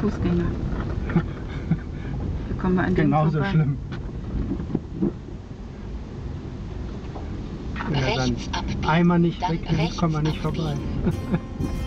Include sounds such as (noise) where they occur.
Fußgänger. Da kommen wir an Genauso vorbei. schlimm. Wenn er dann einmal nicht dann wegnimmt, rechts kommt man nicht vorbei. (laughs)